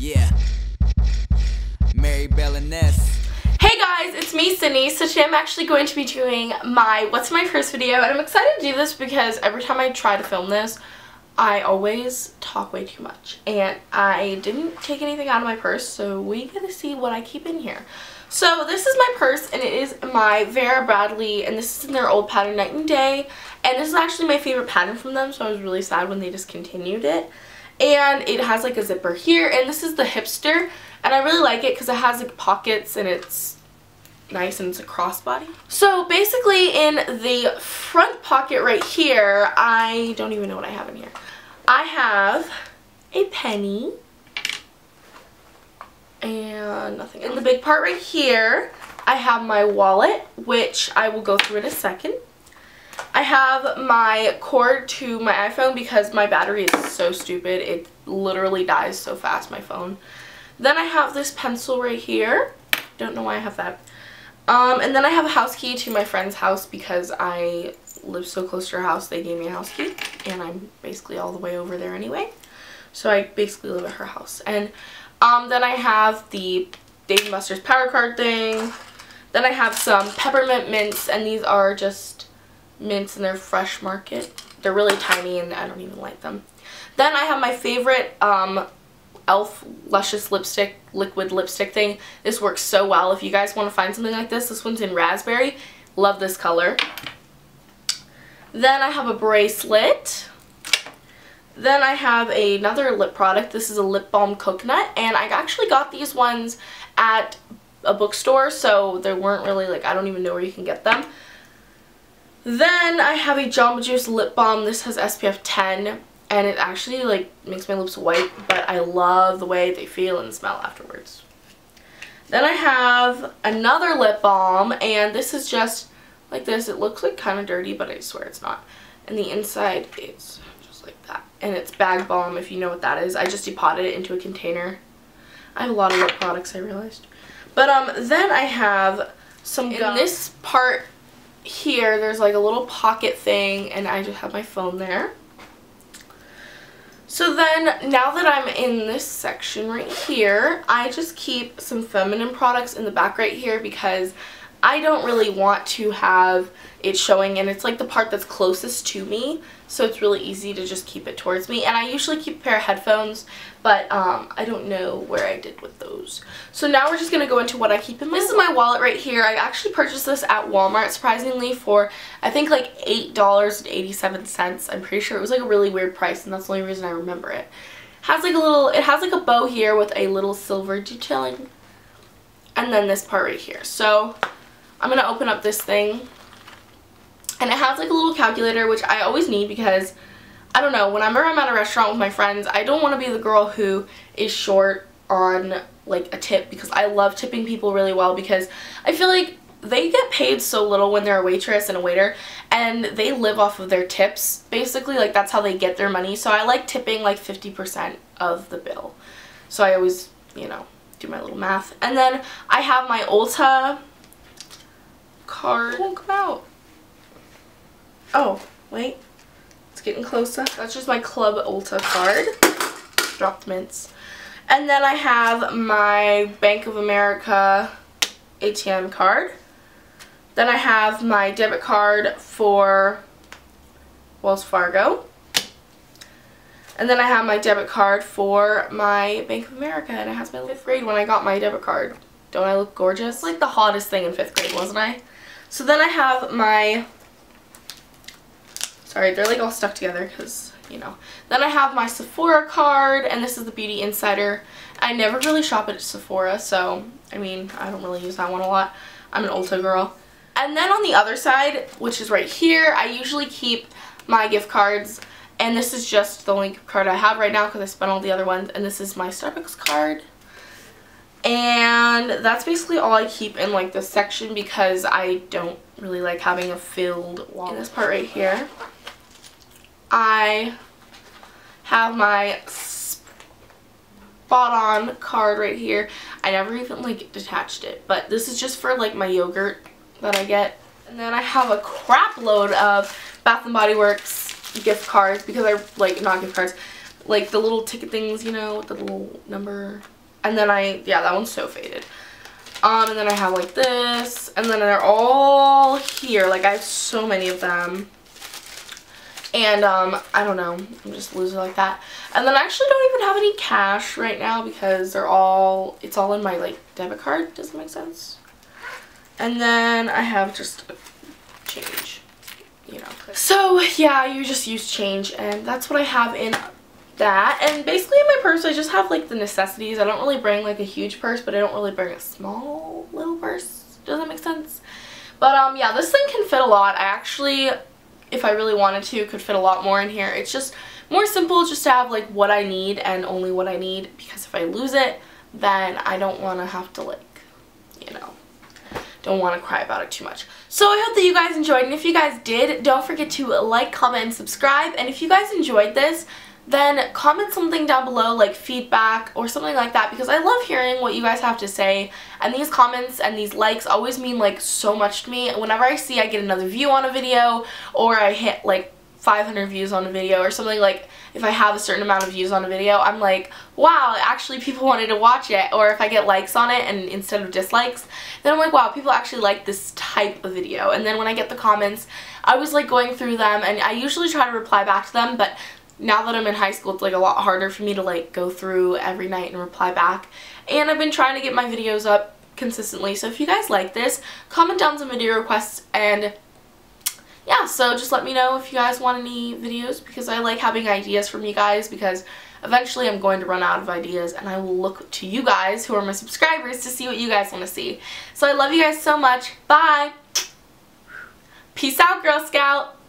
Yeah. Mary Bell and Ness. Hey guys, it's me, Sidney. So today I'm actually going to be doing my What's My Purse video, and I'm excited to do this because every time I try to film this, I always talk way too much. And I didn't take anything out of my purse, so we to see what I keep in here. So this is my purse, and it is my Vera Bradley, and this is in their old pattern, Night and Day. And this is actually my favorite pattern from them, so I was really sad when they discontinued it. And it has like a zipper here, and this is the Hipster, and I really like it because it has like pockets, and it's nice and it's a crossbody. So basically in the front pocket right here, I don't even know what I have in here. I have a penny and nothing. In the big part right here, I have my wallet, which I will go through in a second. I have my cord to my iPhone because my battery is so stupid. It literally dies so fast, my phone. Then I have this pencil right here. Don't know why I have that. Um, and then I have a house key to my friend's house because I live so close to her house, they gave me a house key. And I'm basically all the way over there anyway. So I basically live at her house. And um, then I have the Dave Buster's power card thing. Then I have some peppermint mints, and these are just mints and they're fresh market. They're really tiny and I don't even like them. Then I have my favorite um, e.l.f. Luscious Lipstick, liquid lipstick thing. This works so well. If you guys want to find something like this, this one's in raspberry. Love this color. Then I have a bracelet. Then I have another lip product. This is a lip balm coconut and I actually got these ones at a bookstore so they weren't really like I don't even know where you can get them. Then I have a Jamba Juice lip balm. This has SPF 10 and it actually like makes my lips white but I love the way they feel and smell afterwards. Then I have another lip balm and this is just like this. It looks like kind of dirty but I swear it's not. And the inside is just like that. And it's bag balm if you know what that is. I just depotted it into a container. I have a lot of lip products I realized. But um, then I have some. In this part here there's like a little pocket thing and I just have my phone there. So then, now that I'm in this section right here, I just keep some feminine products in the back right here because I don't really want to have it showing and it's like the part that's closest to me so it's really easy to just keep it towards me and I usually keep a pair of headphones but um, I don't know where I did with those. So now we're just going to go into what I keep in my This is my wallet right here. I actually purchased this at Walmart surprisingly for I think like $8.87. I'm pretty sure it was like a really weird price and that's the only reason I remember it. Has like a little, it has like a bow here with a little silver detailing and then this part right here. So I'm going to open up this thing. And it has like a little calculator which I always need because I don't know, whenever I'm at a restaurant with my friends, I don't want to be the girl who is short on like a tip because I love tipping people really well because I feel like they get paid so little when they're a waitress and a waiter and they live off of their tips basically like that's how they get their money. So I like tipping like 50% of the bill. So I always you know do my little math. And then I have my Ulta card come out oh wait it's getting closer. That's just my Club Ulta card. Dropped mints. And then I have my Bank of America ATM card. Then I have my debit card for Wells Fargo. And then I have my debit card for my Bank of America. And it has my fifth grade when I got my debit card. Don't I look gorgeous? Like the hottest thing in fifth grade, wasn't I? So then I have my Sorry, they're like all stuck together because, you know. Then I have my Sephora card, and this is the Beauty Insider. I never really shop at Sephora, so, I mean, I don't really use that one a lot. I'm an Ulta girl. And then on the other side, which is right here, I usually keep my gift cards. And this is just the only card I have right now because I spent all the other ones. And this is my Starbucks card. And that's basically all I keep in like this section because I don't really like having a filled wallet. In this part right here, I have my spot on card right here. I never even like detached it, but this is just for like my yogurt that I get. And then I have a crap load of Bath & Body Works gift cards because I like not gift cards like the little ticket things, you know, with the little number. And then I, yeah, that one's so faded. Um, and then I have like this, and then they're all here. Like I have so many of them. And um, I don't know, I'm just losing like that. And then I actually don't even have any cash right now because they're all, it's all in my like debit card. Does that make sense? And then I have just change, you know. So yeah, you just use change and that's what I have in that. And basically in my purse, I just have like the necessities. I don't really bring like a huge purse, but I don't really bring a small little purse. Does that make sense? But um, yeah, this thing can fit a lot. I actually, if I really wanted to, could fit a lot more in here. It's just more simple just to have like what I need and only what I need because if I lose it, then I don't want to have to like, you know, don't want to cry about it too much. So I hope that you guys enjoyed and if you guys did, don't forget to like, comment, and subscribe. And if you guys enjoyed this, then comment something down below like feedback or something like that because I love hearing what you guys have to say. And these comments and these likes always mean like so much to me. Whenever I see I get another view on a video or I hit like 500 views on a video or something like if I have a certain amount of views on a video I'm like wow actually people wanted to watch it. Or if I get likes on it and instead of dislikes then I'm like wow people actually like this type of video. And then when I get the comments I was like going through them and I usually try to reply back to them but now that I'm in high school, it's like a lot harder for me to like go through every night and reply back. And I've been trying to get my videos up consistently. So if you guys like this, comment down some video requests and yeah, so just let me know if you guys want any videos because I like having ideas from you guys because eventually I'm going to run out of ideas and I will look to you guys who are my subscribers to see what you guys want to see. So I love you guys so much. Bye! Peace out, Girl Scout!